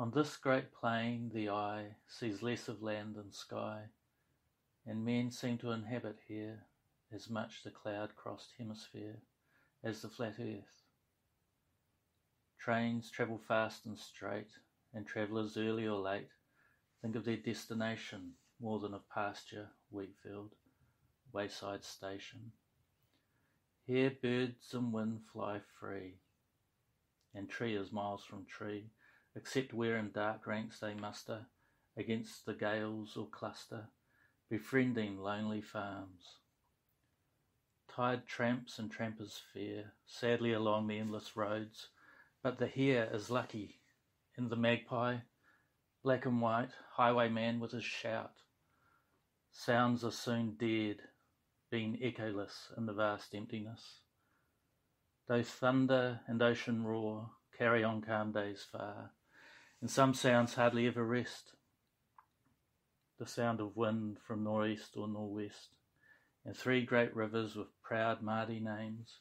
On this great plain the eye Sees less of land than sky, And men seem to inhabit here As much the cloud-crossed hemisphere As the flat earth. Trains travel fast and straight, And travellers early or late Think of their destination More than of pasture, wheatfield, wayside station. Here birds and wind fly free, And tree is miles from tree, Except where in dark ranks they muster Against the gales or cluster, Befriending lonely farms. Tired tramps and trampers fare Sadly along the endless roads, But the hare is lucky in the magpie, Black and white highwayman with his shout. Sounds are soon dead, being echoless in the vast emptiness. Though thunder and ocean roar carry on calm days far, and some sounds hardly ever rest. The sound of wind from northeast or northwest, and three great rivers with proud Māori names,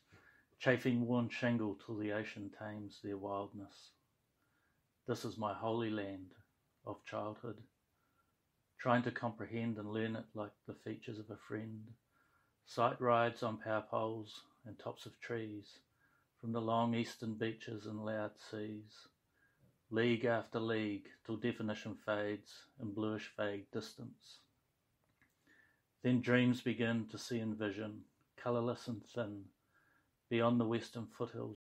chafing worn shingle till the ocean tames their wildness. This is my holy land of childhood, trying to comprehend and learn it like the features of a friend. Sight rides on power poles and tops of trees, from the long eastern beaches and loud seas league after league, till definition fades in bluish vague distance. Then dreams begin to see in vision, colourless and thin, beyond the western foothills